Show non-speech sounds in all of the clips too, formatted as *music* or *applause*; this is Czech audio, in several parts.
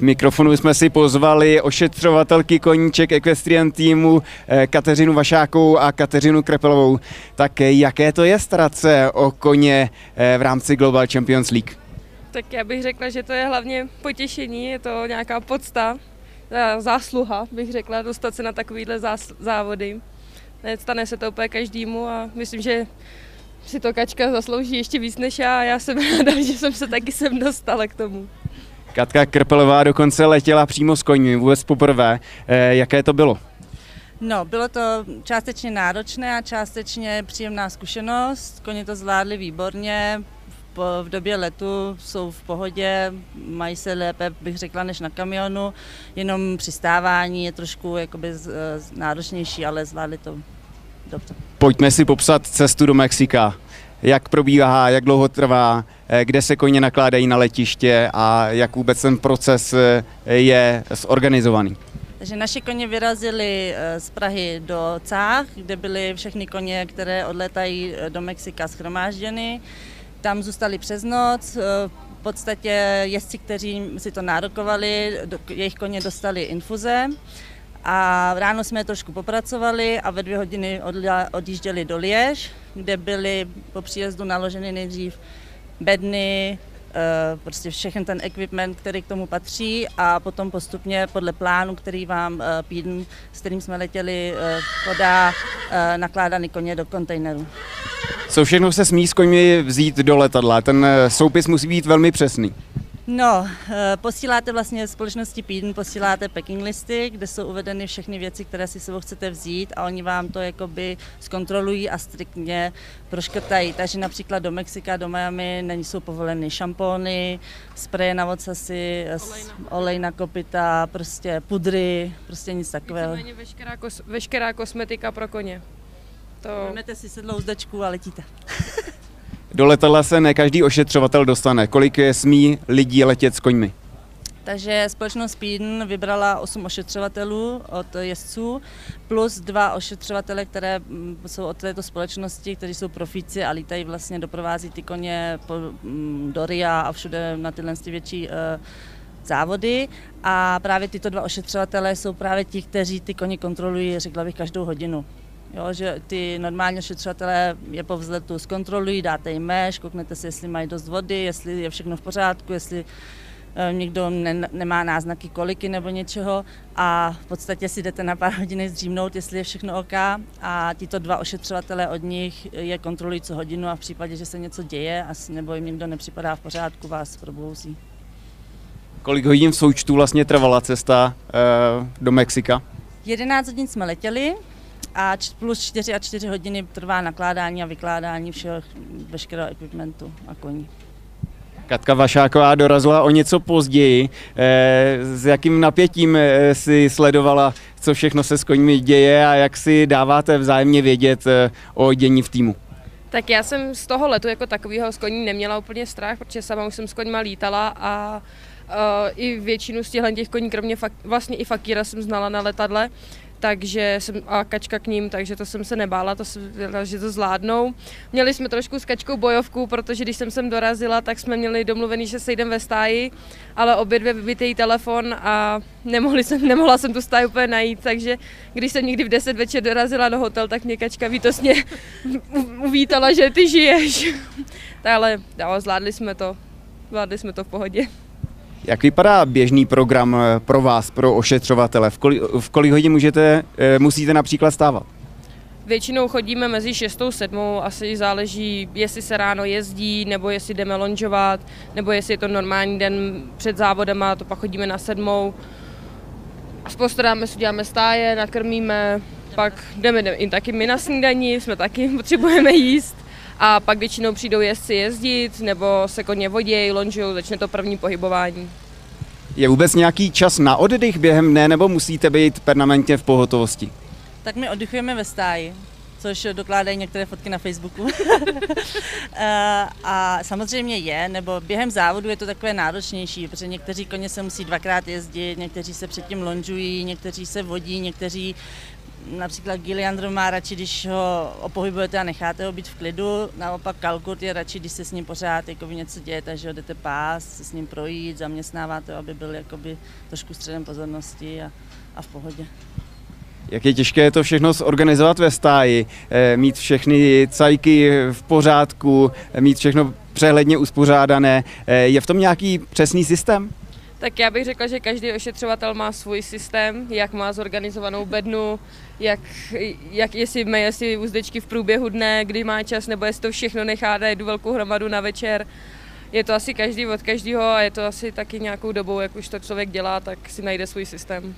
K mikrofonu jsme si pozvali ošetřovatelky koníček Equestrian týmu eh, Kateřinu Vašákovou a Kateřinu Krepelovou. Tak eh, jaké to je starat se o koně eh, v rámci Global Champions League? Tak já bych řekla, že to je hlavně potěšení, je to nějaká podsta, zásluha, bych řekla, dostat se na takovýhle závody. Stane se to úplně každému a myslím, že si to Kačka zaslouží ještě víc než já a já jsem *laughs* ráda, že jsem se taky sem dostala k tomu. Katka Krpelová dokonce letěla přímo s koní, vůbec poprvé. Eh, jaké to bylo? No, bylo to částečně náročné a částečně příjemná zkušenost. Koně to zvládli výborně, v době letu jsou v pohodě, mají se lépe, bych řekla, než na kamionu, jenom přistávání je trošku jakoby náročnější, ale zvládli to dobře. Pojďme si popsat cestu do Mexika. Jak probíhá, jak dlouho trvá, eh, kde se koně nakládají na letiště a jak vůbec ten proces eh, je zorganizovaný. Takže naše koně vyrazili eh, z Prahy do Cách, kde byly všechny koně, které odletají do Mexika schromážděny. Tam zůstali přes noc, v podstatě jezdci, kteří si to nárokovali, jejich koně dostali infuze a ráno jsme trošku popracovali a ve dvě hodiny odjížděli do Liež, kde byly po příjezdu naloženy nejdřív bedny, eh, prostě všechen ten equipment, který k tomu patří a potom postupně podle plánu, který vám eh, Pídn, s kterým jsme letěli, eh, podá nakládaný koně do kontejneru. Co všechno se smí s koňmi vzít do letadla? Ten soupis musí být velmi přesný. No, eh, posíláte vlastně společnosti Pídn, posíláte packing listy, kde jsou uvedeny všechny věci, které si sebou chcete vzít a oni vám to jakoby zkontrolují a striktně proškrtají. Takže například do Mexika, do Miami nejsou povoleny šampóny, spreje na ocasy, olej na kopita, prostě pudry, prostě nic takového. veškerá, kos, veškerá kosmetika pro koně. To... Vezmete si sedlou zdačku a letíte. *laughs* Do letadla se ne každý ošetřovatel dostane. Kolik smí lidí letět s koňmi? Takže společnost Speeden vybrala 8 ošetřovatelů od jezdců, plus dva ošetřovatele, které mm, jsou od této společnosti, kteří jsou profíci a lítají vlastně, doprovází ty koně mm, do RIA a všude na tyhle větší uh, závody a právě tyto dva ošetřovatelé jsou právě ti, kteří ty koně kontrolují, řekla bych, každou hodinu. Jo, že ty normální ošetřovatelé je po vzletu zkontrolují, dáte jim meš, kouknete si, jestli mají dost vody, jestli je všechno v pořádku, jestli e, někdo ne, nemá náznaky koliky nebo něčeho a v podstatě si jdete na pár hodin zdřímnout, jestli je všechno OK a tito dva ošetřovatelé od nich je kontrolují co hodinu a v případě, že se něco děje a nebo jim někdo nepřipadá v pořádku, vás probouzí. Kolik hodin v součtu vlastně trvala cesta e, do Mexika? 11 hodin jsme letěli, a plus 4 a 4 hodiny trvá nakládání a vykládání všeho, veškerého equipmentu a koní. Katka Vašáková dorazila o něco později. Eh, s jakým napětím eh, si sledovala, co všechno se s koňmi děje a jak si dáváte vzájemně vědět eh, o dění v týmu? Tak já jsem z toho letu jako takového s koní neměla úplně strach, protože sama už jsem s koňma lítala a uh, i většinu z těch koní, kromě fak, vlastně i Fakíra jsem znala na letadle, takže jsem, a kačka k ním, takže to jsem se nebála, to že to zvládnou. Měli jsme trošku s kačkou bojovku, protože když jsem sem dorazila, tak jsme měli domluvený, že sejdem ve stáji, ale obě dvě vybitý telefon a nemohli jsem, nemohla jsem tu stáji úplně najít, takže když jsem někdy v 10 večer dorazila do hotel, tak mě kačka vítosně *laughs* uvítala, že ty žiješ. *laughs* ale, ale zvládli jsme to, zvládli jsme to v pohodě. Jak vypadá běžný program eh, pro vás, pro ošetřovatele? V kolik, v kolik hodin můžete, eh, musíte například stávat? Většinou chodíme mezi 6 a 7, asi záleží, jestli se ráno jezdí, nebo jestli jdeme lonžovat, nebo jestli je to normální den před závodem, to pak chodíme na 7. Postaráme se, uděláme stáje, nakrmíme, pak jdeme, jdeme i taky my na snídaní, jsme taky *laughs* potřebujeme jíst a pak většinou přijdou jezdci jezdit, nebo se koně vodějí, lonžují, začne to první pohybování. Je vůbec nějaký čas na oddych během dne, nebo musíte být permanentně v pohotovosti? Tak my oddychujeme ve stáji, což dokládají některé fotky na Facebooku. *laughs* Eh, a samozřejmě je, nebo během závodu je to takové náročnější, protože někteří koně se musí dvakrát jezdit, někteří se předtím lonžují, někteří se vodí, někteří například Giliandro má radši, když ho opohybujete a necháte ho být v klidu, naopak Kalkut je radši, když se s ním pořád jakoby něco děje, takže ho jdete pás, se s ním projít, zaměstnáváte, aby byl jakoby trošku středem pozornosti a, a v pohodě. Jak je těžké to všechno zorganizovat ve stáji, eh, mít všechny cajky v pořádku, mít všechno přehledně uspořádané. Eh, je v tom nějaký přesný systém? Tak já bych řekla, že každý ošetřovatel má svůj systém, jak má zorganizovanou bednu, jak, jak jestli meje si uzdečky v průběhu dne, kdy má čas, nebo jestli to všechno nechá na jednu velkou hromadu na večer. Je to asi každý od každého a je to asi taky nějakou dobou, jak už to člověk dělá, tak si najde svůj systém.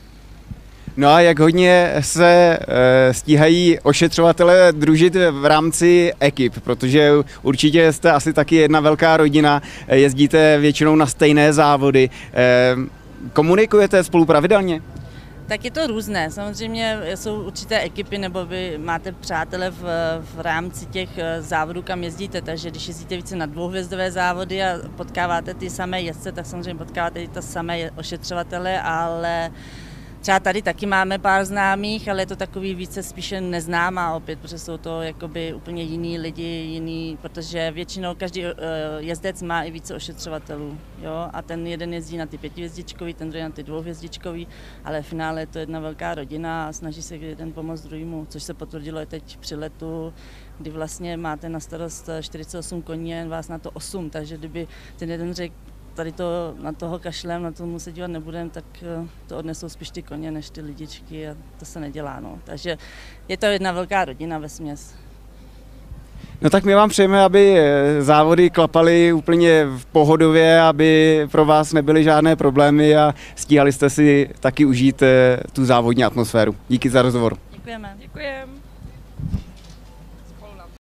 No a jak hodně se e, stíhají ošetřovatele družit v rámci ekip, protože určitě jste asi taky jedna velká rodina, jezdíte většinou na stejné závody. E, komunikujete spolu pravidelně? Tak je to různé. Samozřejmě jsou určité ekipy, nebo vy máte přátele v, v rámci těch eh, závodů, kam jezdíte. Takže když jezdíte více na dvouhvězdové závody a potkáváte ty samé jezdce, tak samozřejmě potkáváte i ta samé ošetřovatele, ale Třeba tady taky máme pár známých, ale je to takový více spíše neznámá opět, protože jsou to jakoby úplně jiní lidi, jiný, protože většinou každý uh, jezdec má i více ošetřovatelů, jo, a ten jeden jezdí na ty pětihvězdičkový, ten druhý na ty dvouhvězdičkový, ale v finále je to jedna velká rodina a snaží se jeden pomoct druhému, což se potvrdilo i teď při letu, kdy vlastně máte na starost 48 koní a vás na to 8, takže kdyby ten jeden řekl, tady to, na toho kašlem, na tomu se dívat nebudem, tak eh, to odnesou spíš ty koně než ty lidičky a to se nedělá. No. Takže je to jedna velká rodina ve směs. No tak my vám přejeme, aby eh, závody klapaly úplně v pohodově, aby pro vás nebyly žádné problémy a stíhali jste si taky užít eh, tu závodní atmosféru. Díky za rozhovor. Děkujeme. Děkujeme.